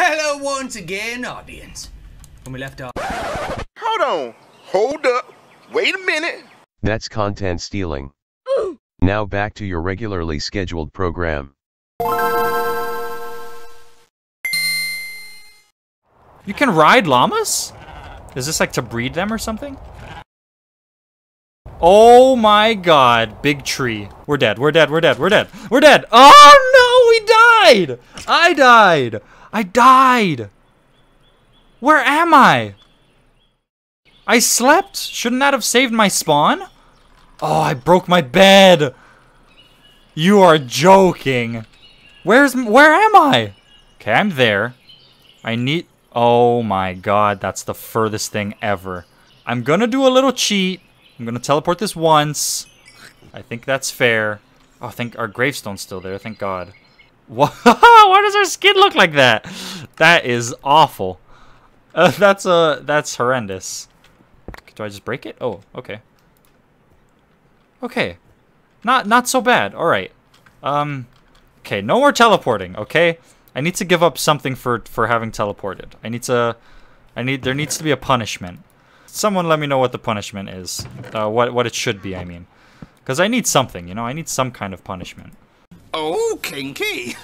Hello once again, audience. When we left off. Hold on. Hold up. Wait a minute. That's content stealing. Now back to your regularly scheduled program. You can ride llamas? Is this like to breed them or something? Oh my god, big tree. We're dead, we're dead, we're dead, we're dead, we're dead. Oh no, we died! I died! I died! Where am I? I slept? Shouldn't that have saved my spawn? Oh, I broke my bed! You are joking. Where's, where am I? Okay, I'm there. I need, oh my god, that's the furthest thing ever. I'm gonna do a little cheat. I'm gonna teleport this once. I think that's fair. Oh, I think our gravestone's still there, thank god. Why does our skin look like that? That is awful. Uh, that's uh, that's horrendous. Do I just break it? Oh, okay. Okay. Not not so bad. All right. Um okay, no more teleporting, okay? I need to give up something for for having teleported. I need to I need there needs to be a punishment. Someone let me know what the punishment is. Uh what what it should be, I mean. Cuz I need something, you know? I need some kind of punishment. Oh, kinky.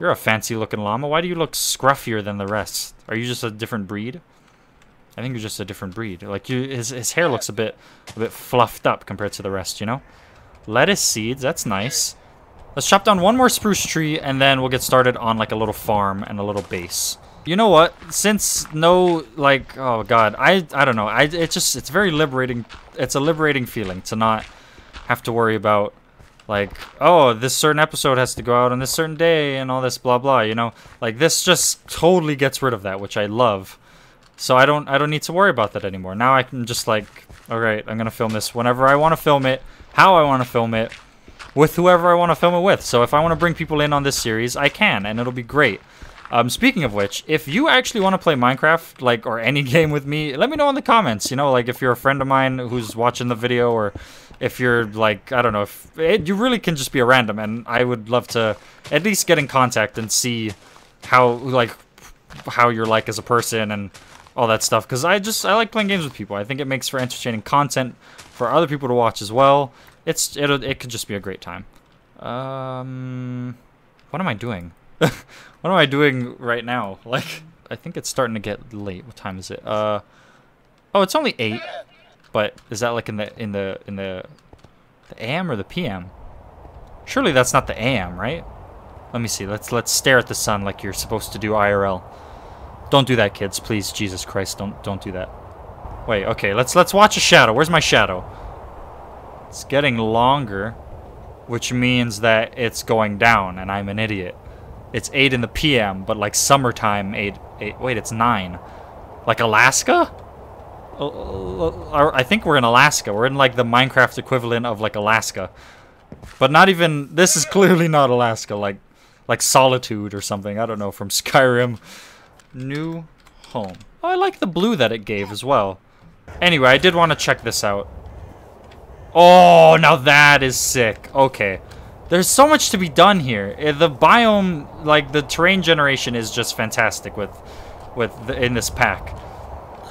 You're a fancy looking llama. Why do you look scruffier than the rest? Are you just a different breed? I think you're just a different breed. Like you his his hair looks a bit a bit fluffed up compared to the rest, you know? Lettuce seeds, that's nice. Let's chop down one more spruce tree, and then we'll get started on, like, a little farm and a little base. You know what? Since no, like, oh, God. I, I don't know. I, it's just, it's very liberating. It's a liberating feeling to not have to worry about, like, oh, this certain episode has to go out on this certain day and all this blah, blah, you know? Like, this just totally gets rid of that, which I love. So I don't, I don't need to worry about that anymore. Now I can just, like, all right, I'm going to film this whenever I want to film it, how I want to film it, with whoever I want to film it with. So if I want to bring people in on this series, I can, and it'll be great. Um, speaking of which, if you actually want to play Minecraft, like, or any game with me, let me know in the comments. You know, like, if you're a friend of mine who's watching the video, or if you're, like, I don't know, if it, you really can just be a random, and I would love to at least get in contact and see how, like, how you're like as a person and all that stuff. Because I just, I like playing games with people. I think it makes for entertaining content for other people to watch as well. It's it it could just be a great time. Um, what am I doing? what am I doing right now? Like, I think it's starting to get late. What time is it? Uh, oh, it's only eight. But is that like in the in the in the the AM or the PM? Surely that's not the AM, right? Let me see. Let's let's stare at the sun like you're supposed to do IRL. Don't do that, kids. Please, Jesus Christ, don't don't do that. Wait, okay. Let's let's watch a shadow. Where's my shadow? It's getting longer, which means that it's going down, and I'm an idiot. It's 8 in the PM, but like summertime 8, 8 wait, it's 9. Like Alaska? I think we're in Alaska. We're in like the Minecraft equivalent of like Alaska. But not even, this is clearly not Alaska, like like Solitude or something. I don't know, from Skyrim. New home. Oh, I like the blue that it gave as well. Anyway, I did want to check this out. Oh, now that is sick. Okay. There's so much to be done here. Eh, the biome, like the terrain generation is just fantastic with with the, in this pack.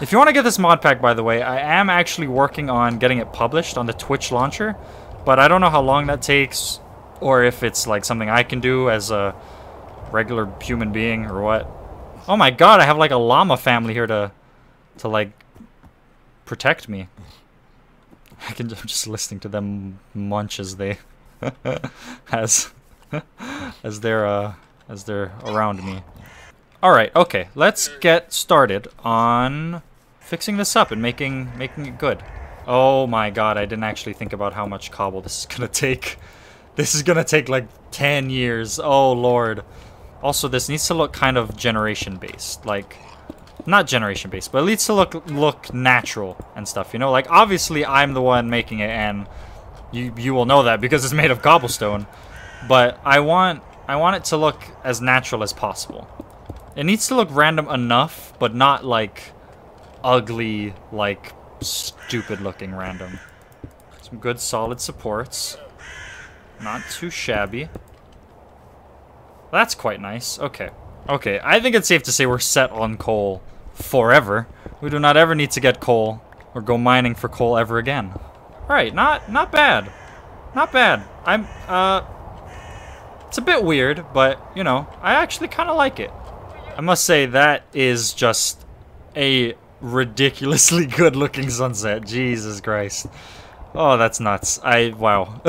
If you want to get this mod pack, by the way, I am actually working on getting it published on the Twitch launcher, but I don't know how long that takes or if it's like something I can do as a regular human being or what. Oh my god, I have like a llama family here to to like protect me. I can, I'm just listening to them munch as they as as they're uh as they're around me. All right, okay, let's get started on fixing this up and making making it good. Oh my god, I didn't actually think about how much cobble this is gonna take. This is gonna take like 10 years. Oh lord. Also, this needs to look kind of generation based. Like, not generation based, but it needs to look look natural and stuff. You know, like obviously I'm the one making it, and you you will know that because it's made of cobblestone. But I want I want it to look as natural as possible. It needs to look random enough, but not like ugly, like stupid looking random. Some good solid supports. Not too shabby. That's quite nice. Okay. Okay, I think it's safe to say we're set on coal forever. We do not ever need to get coal or go mining for coal ever again. Alright, not not bad. Not bad. I'm uh it's a bit weird, but you know, I actually kind of like it. I must say that is just a ridiculously good looking sunset. Jesus Christ. Oh, that's nuts. I wow.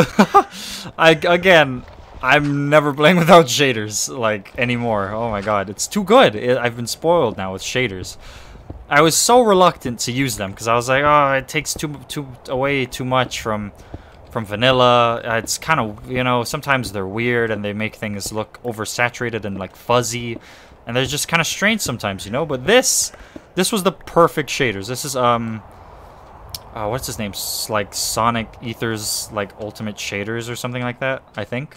I again, I'm never playing without shaders like anymore. Oh my god, it's too good. It, I've been spoiled now with shaders. I was so reluctant to use them because I was like, oh, it takes too too away too much from from vanilla. It's kind of you know sometimes they're weird and they make things look oversaturated and like fuzzy, and they're just kind of strange sometimes, you know. But this this was the perfect shaders. This is um. Uh, what's his name? S like Sonic Ether's like ultimate shaders or something like that. I think.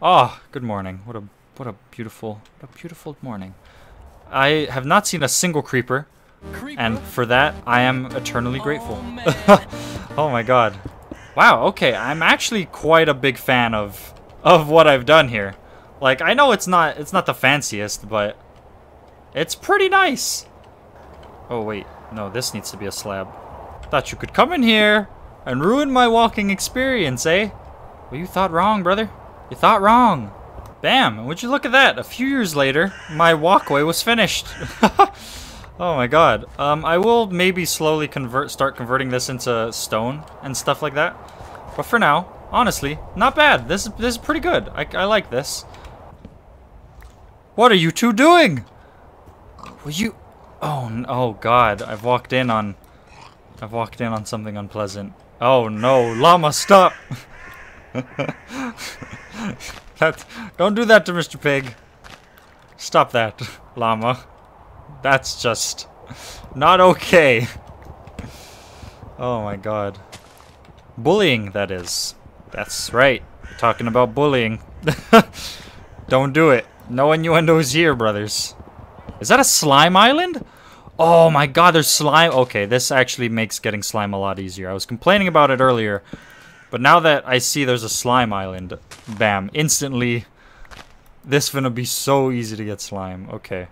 Oh, good morning. What a what a beautiful what a beautiful morning. I have not seen a single creeper, and for that I am eternally grateful. oh my god. Wow, okay, I'm actually quite a big fan of of what I've done here. Like I know it's not it's not the fanciest, but it's pretty nice. Oh wait, no, this needs to be a slab. Thought you could come in here and ruin my walking experience, eh? Well, you thought wrong, brother. You thought wrong. Bam, would you look at that? A few years later, my walkway was finished. oh my god. Um, I will maybe slowly convert, start converting this into stone and stuff like that. But for now, honestly, not bad. This, this is pretty good. I, I like this. What are you two doing? Will you... Oh, oh god. I've walked in on... I've walked in on something unpleasant. Oh no, llama, stop! that, don't do that to Mr. Pig. Stop that, llama. That's just not okay. Oh my god. Bullying, that is. That's right. We're talking about bullying. don't do it. No innuendos here, brothers. Is that a slime island? Oh my god, there's slime. Okay, this actually makes getting slime a lot easier. I was complaining about it earlier, but now that I see there's a slime island, bam, instantly, this gonna be so easy to get slime. Okay.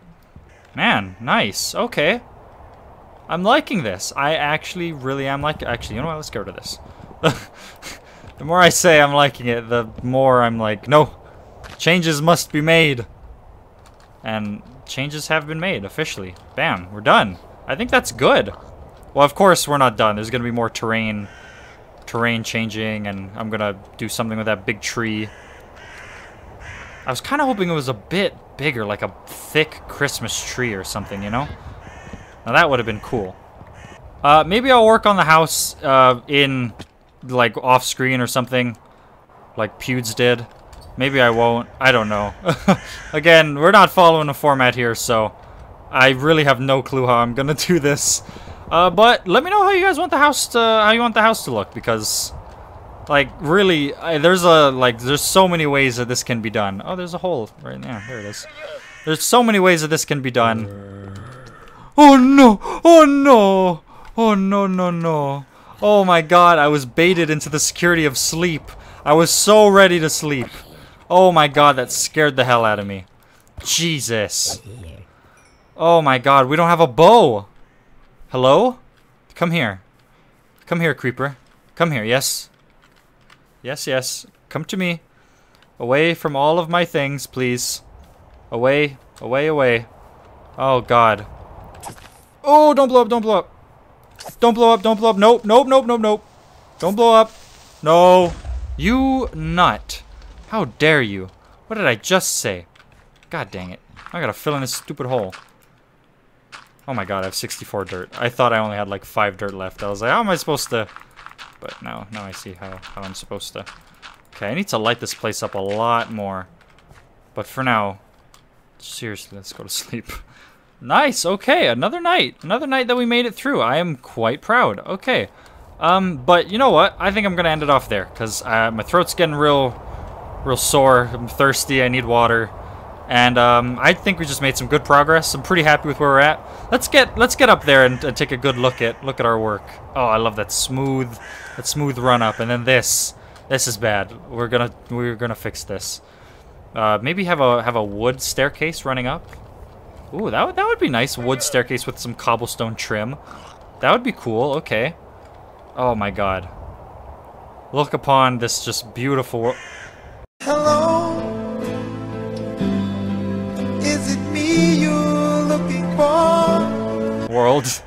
Man, nice. Okay. I'm liking this. I actually really am like Actually, you know what? Let's get rid of this. the more I say I'm liking it, the more I'm like, no, changes must be made. And changes have been made, officially. Bam, we're done. I think that's good. Well, of course, we're not done. There's going to be more terrain terrain changing, and I'm gonna do something with that big tree. I was kind of hoping it was a bit bigger, like a thick Christmas tree or something, you know? Now that would have been cool. Uh, maybe I'll work on the house uh, in, like, off-screen or something, like Pewds did. Maybe I won't. I don't know. Again, we're not following a format here, so I really have no clue how I'm gonna do this. Uh, but let me know how you guys want the house to how you want the house to look because, like, really, I, there's a like there's so many ways that this can be done. Oh, there's a hole right there. There it is. There's so many ways that this can be done. Oh no! Oh no! Oh no no no! Oh my god! I was baited into the security of sleep. I was so ready to sleep. Oh my god! That scared the hell out of me. Jesus. Oh my god! We don't have a bow. Hello? Come here. Come here, creeper. Come here, yes? Yes, yes. Come to me. Away from all of my things, please. Away, away, away. Oh, God. Oh, don't blow up, don't blow up. Don't blow up, don't blow up. Nope, nope, nope, nope, nope. Don't blow up. No. You nut. How dare you? What did I just say? God dang it. I gotta fill in this stupid hole. Oh my god, I have 64 dirt. I thought I only had like 5 dirt left. I was like, how am I supposed to... But now, now I see how, how I'm supposed to... Okay, I need to light this place up a lot more. But for now, seriously, let's go to sleep. nice, okay, another night. Another night that we made it through. I am quite proud. Okay. Um, but you know what? I think I'm to end it off there. Because uh, my throat's getting real, real sore. I'm thirsty. I need water. And um, I think we just made some good progress. I'm pretty happy with where we're at. Let's get let's get up there and, and, take a good look at look at our work. Oh, I love that smooth that smooth run up. And then this this is bad. We're gonna we're gonna fix this. Uh, maybe have a have a wood staircase running up. Ooh, that would that would be nice. Wood staircase with some cobblestone trim. That would be cool. Okay. Oh my god. Look upon this just beautiful.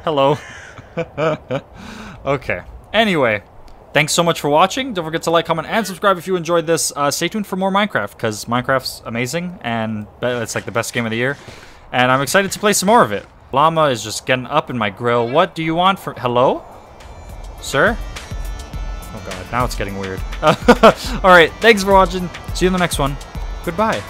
Hello. okay. Anyway, thanks so much for watching. Don't forget to like, comment, and subscribe if you enjoyed this. Uh, stay tuned for more Minecraft because Minecraft's amazing and it's like the best game of the year. And I'm excited to play some more of it. Llama is just getting up in my grill. What do you want for? Hello, sir? Oh god, now it's getting weird. All right, thanks for watching. See you in the next one. Goodbye.